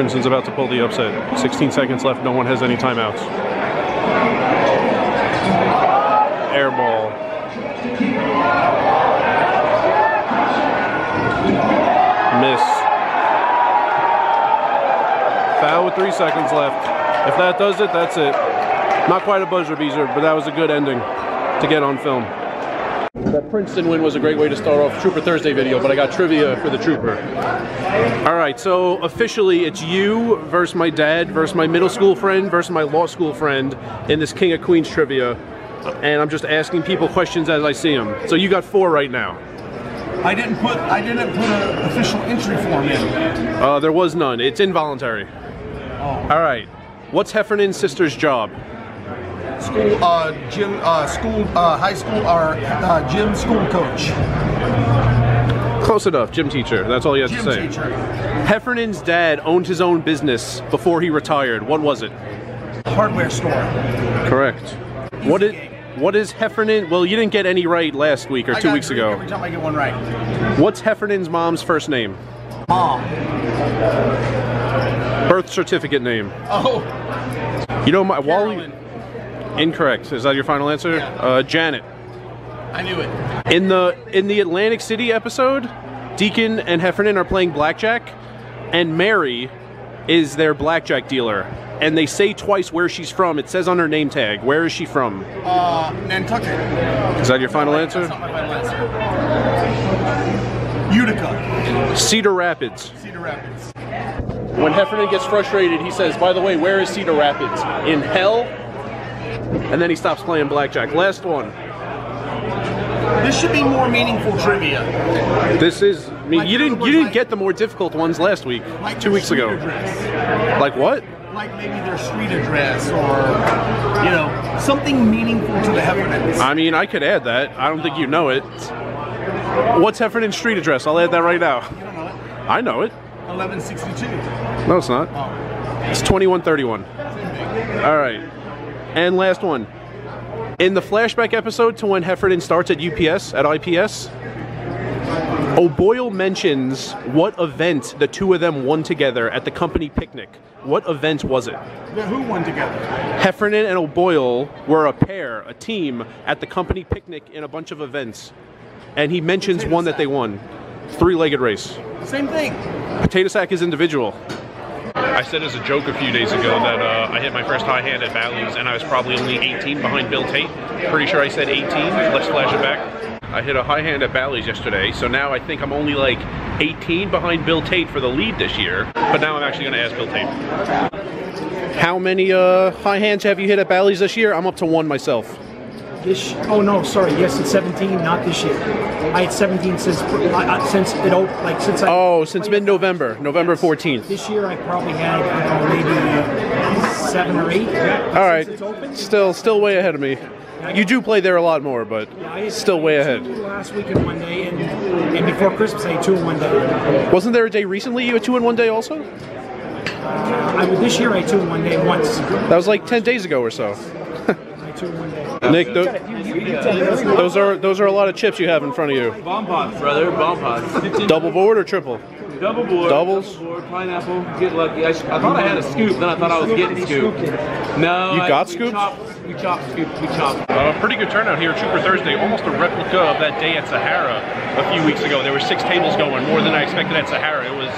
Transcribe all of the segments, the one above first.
Princeton's about to pull the upset. 16 seconds left. No one has any timeouts. Air ball. Miss. Foul with three seconds left. If that does it, that's it. Not quite a buzzer beater, but that was a good ending to get on film. That Princeton win was a great way to start off Trooper Thursday video, but I got trivia for the Trooper. All right, so officially it's you versus my dad versus my middle school friend versus my law school friend in this King of Queens trivia. And I'm just asking people questions as I see them. So you got four right now. I didn't put I didn't put an official entry form in. Uh, there was none. It's involuntary. Oh. All right. What's Heffernan's sister's job? School, uh, gym, uh, school, uh, high school, or uh, gym school coach. Close enough. Gym teacher. That's all you have Gym to say. teacher. Heffernan's dad owned his own business before he retired. What was it? Hardware store. Correct. What is what is Heffernan? Well, you didn't get any right last week or I two weeks ago. Every time I get one right. What's Heffernan's mom's first name? Mom. Birth certificate name. Oh. You know my Wally. Incorrect. Is that your final answer? Yeah. Uh, Janet. I knew it. In the in the Atlantic City episode, Deacon and Heffernan are playing blackjack, and Mary is their blackjack dealer. And they say twice where she's from. It says on her name tag. Where is she from? Uh, Nantucket. Is that your final answer? That's not my final answer. Utica. Cedar Rapids. Cedar Rapids. When Heffernan gets frustrated, he says, By the way, where is Cedar Rapids? In hell? And then he stops playing blackjack. Last one. This should be more meaningful trivia. This is I mean, Like, you didn't you didn't words, get the more difficult ones last week. Like two weeks ago. Address. Like what? Like maybe their street address or, you know, something meaningful to the Heffernans. I mean, I could add that. I don't think you know it. What's Heffernan's street address? I'll add that right now. You don't know it? I know it. 1162. No, it's not. Oh. It's 2131. All right. And last one. In the flashback episode to when Heffernan starts at UPS, at IPS, O'Boyle mentions what event the two of them won together at the company picnic. What event was it? The who won together? Heffernan and O'Boyle were a pair, a team, at the company picnic in a bunch of events. And he mentions one that they won. Three legged race. Same thing. Potato sack is individual. I said as a joke a few days ago that uh, I hit my first high hand at Bally's and I was probably only 18 behind Bill Tate. Pretty sure I said 18. Let's flash it back. I hit a high hand at Bally's yesterday, so now I think I'm only like 18 behind Bill Tate for the lead this year. But now I'm actually going to ask Bill Tate. How many uh, high hands have you hit at Bally's this year? I'm up to one myself. This, oh no, sorry. Yes, it's 17, not this year. I had 17 since uh, since it op- like since I. Oh, since mid-November, November 14th. This year I probably had I know, maybe seven or eight. All right, it's open. still still way ahead of me. You do play there a lot more, but had still way ahead. Last week and one day, and, and before Christmas I had two in one day. Wasn't there a day recently you had two in one day also? I this year I had two in one day once. That was like 10 days ago or so. I had two one day. Nick, tho- those are those are a lot of chips you have in front of you. Bomb pots, brother. Bomb pots. Double board or triple? Double board. Doubles? Double board, pineapple. Get lucky. I, I thought I had a scoop, then I thought I was getting scoop. No. You I- got we scoops? chopped- We chopped scoop. We chopped. Uh, pretty good turnout here, at Trooper Thursday. Almost a replica of that day at Sahara a few weeks ago. There were six tables going, more than I expected at Sahara. It was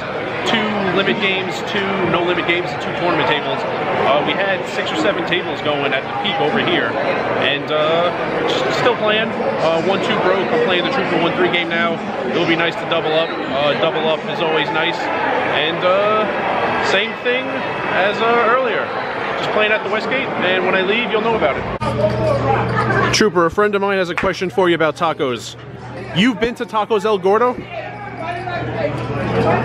two limit games, two no limit games, and two tournament tables. Uh, we had six or seven tables going at the peak over here, and uh, still playing. Uh, one two broke. I'm playing the Trooper one three game now. It'll be nice to double up. Uh, double up is always nice, and uh, same thing as uh, earlier. Just playing at the Westgate, and when I leave, you'll know about it. Trooper, a friend of mine has a question for you about tacos. You've been to Tacos El Gordo?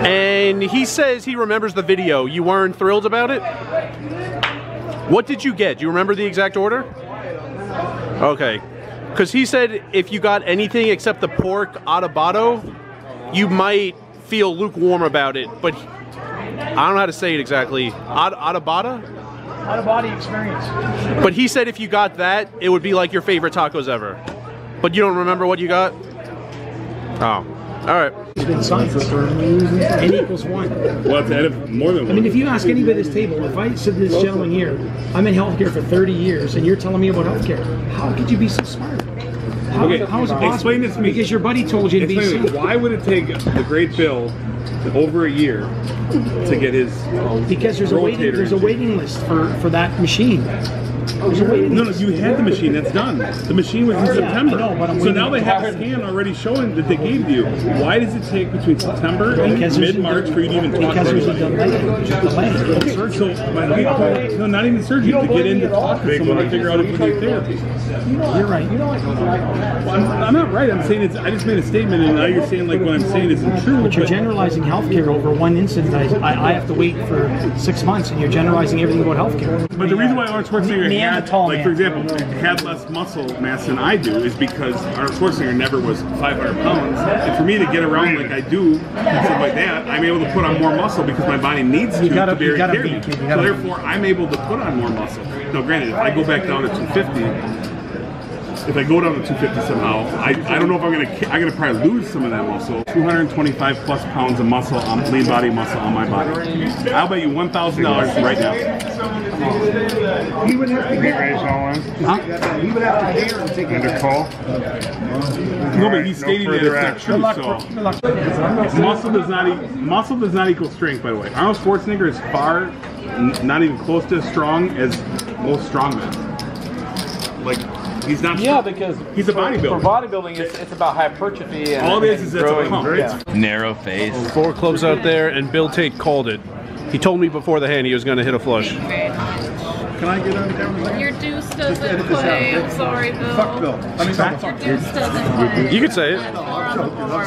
And he says he remembers the video. You weren't thrilled about it? What did you get? Do you remember the exact order? Okay. Because he said if you got anything except the pork adobado, you might feel lukewarm about it. But I don't know how to say it exactly. Ad- adobada? Out of body experience. But he said if you got that, it would be like your favorite tacos ever. But you don't remember what you got? Oh. All right. It's been signed. N equals one. Well, it's added more than one. I mean, if you ask anybody at this table, if I said to this gentleman here, I'm in healthcare for 30 years, and you're telling me about healthcare, how could you be so smart? How, Okay, how is it possible? explain this to me. Because your buddy told you to be Explain me, so. why would it take the great Bill over a year to get his? Uh, because there's a waiting, there's a waiting list for, for that machine. Oh, there's a waiting No, no, you had the machine. That's done. The machine was in oh, September. Know, but so now they have a scan already showing that they gave you. Why does it take between September and Because there's a- mid-March for you to even talk Because about there's a it? delay. There's a delay. Okay, so my people, no, not even surgery, to get in to talk to someone to figure out if you need therapy. You're right. Well, I'm, I'm not right. I'm saying it's. I just made a statement, and now you're saying like what I'm saying isn't true. But you're but- generalizing healthcare over one incident. I, I, I have to wait for six months, and you're generalizing everything about healthcare. But the reason why Arnold Schwarzenegger had, tall. like man. for example, had less muscle mass than I do is because Arnold Schwarzenegger never was 500 pounds. And for me to get around like I do, and stuff like that, I'm able to put on more muscle because my body needs to You gotta- to gotta carry be- me. you So therefore, I'm able to put on more muscle. Now, granted, if I go back down to 250. If I go down to 250 somehow, I, I don't know if I'm gonna I'm gonna probably lose some of that muscle. 225 plus pounds of muscle on lean body muscle on my body. I'll bet you one thousand dollars right now. He would have to get ready all in. He would have to care and take Under it. call. No, but he's stating that further it's not true. So muscle does not e- muscle does not equal strength. By the way, Arnold Schwarzenegger is far not even close to as strong as most strongmen. Like he's not. Yeah, strong. because He's a for- bodybuilder. For bodybuilding, it's, it's about hypertrophy and All it is is it's a pump. Yeah. Narrow face. Four clubs out there, and Bill Tate called it. He told me before the hand he was going to hit a flush. Can I get on down? Your deuce doesn't play. I'm sorry, Bill. Fuck Bill. I mean, not fuck Your deuce doesn't play. You could say it. Four the board.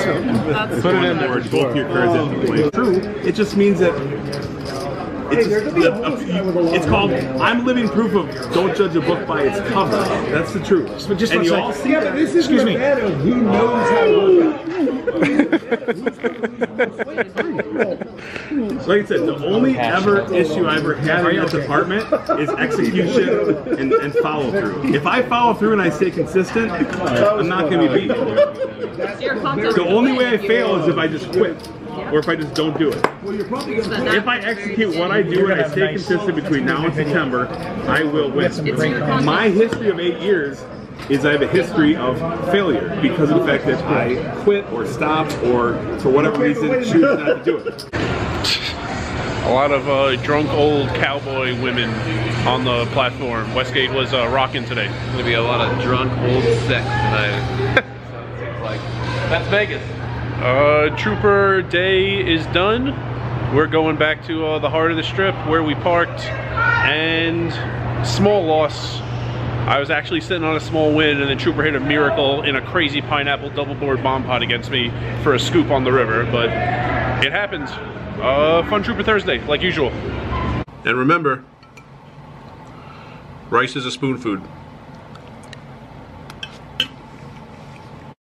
That's Put it in there. Both your cards have to play. True. It just means that. It's, just, the- a- it's called I'm living proof of don't judge a book by its cover. That's the truth. But just and you all see Yeah, but this is Excuse me. who knows how to work out. Like I said, the only ever issue I ever had in that department is execution and, and follow through. If I follow through and I stay consistent, I'm not going to be beat. The only way I fail is if I just quit, or if I just don't do it. If I execute what I do and I stay consistent between now and September, I will win. My history of eight years is I have a history of failure because of the fact that I quit or stopped or for whatever reason choose not to do it. A lot of uh, drunk old cowboy women on the platform. Westgate was uh, rocking today. Gonna be a lot of drunk old sex tonight. Like that's Vegas. Uh, Trooper Day is done. We're going back to uh, the heart of the strip where we parked, and small loss. I was actually sitting on a small win, and then Trooper hit a miracle in a crazy pineapple double board bomb pot against me for a scoop on the river, but it happens. Uh, fun Trooper Thursday, like usual. And remember, rice is a spoon food.